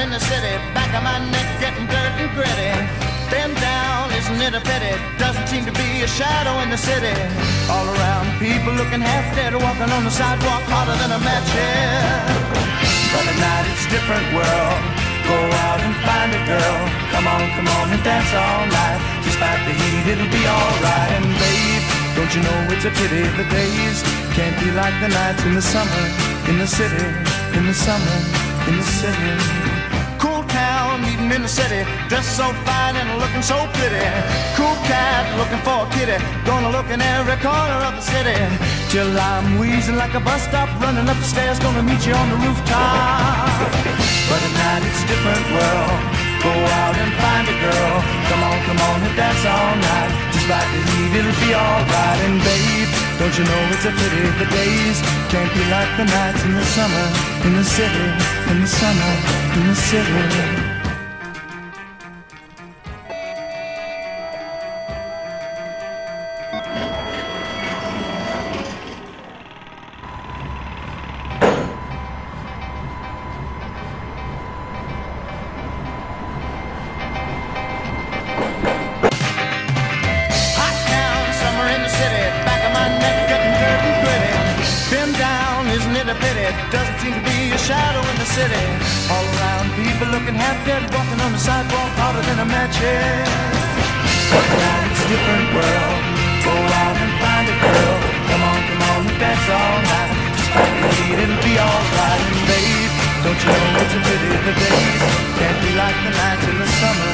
in the city, back of my neck getting dirt and gritty. Bend down, isn't it a pity? Doesn't seem to be a shadow in the city. All around, people looking half dead, walking on the sidewalk harder than a match head. But at night it's a different world. Go out and find a girl. Come on, come on and dance all night. Despite the heat, it'll be alright. And babe, don't you know it's a pity the days can't be like the nights in the summer, in the city, in the summer, in the city. City, dressed so fine and looking so pretty. Cool cat, looking for a kitty, gonna look in every corner of the city. Till I'm wheezing like a bus stop, running up the stairs, gonna meet you on the rooftop. But at night it's a different world. Go out and find a girl. Come on, come on and dance all night. Just like the heat, it'll be alright. And babe, don't you know it's a pity the days can't be like the nights in the summer, in the city, in the summer, in the city. It? Doesn't seem to be a shadow in the city. All around, people looking half dead, walking on the sidewalk harder than a match head. It's a different world. Go out and find a girl. Come on, come on, and dance all night. Just like the heat, it'll be alright. Babe, don't you know it's a pity the days can't be like the nights in the summer